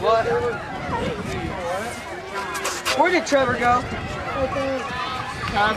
What? Where did Trevor go? Tom.